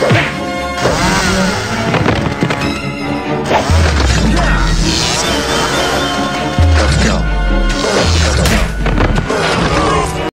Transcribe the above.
Back.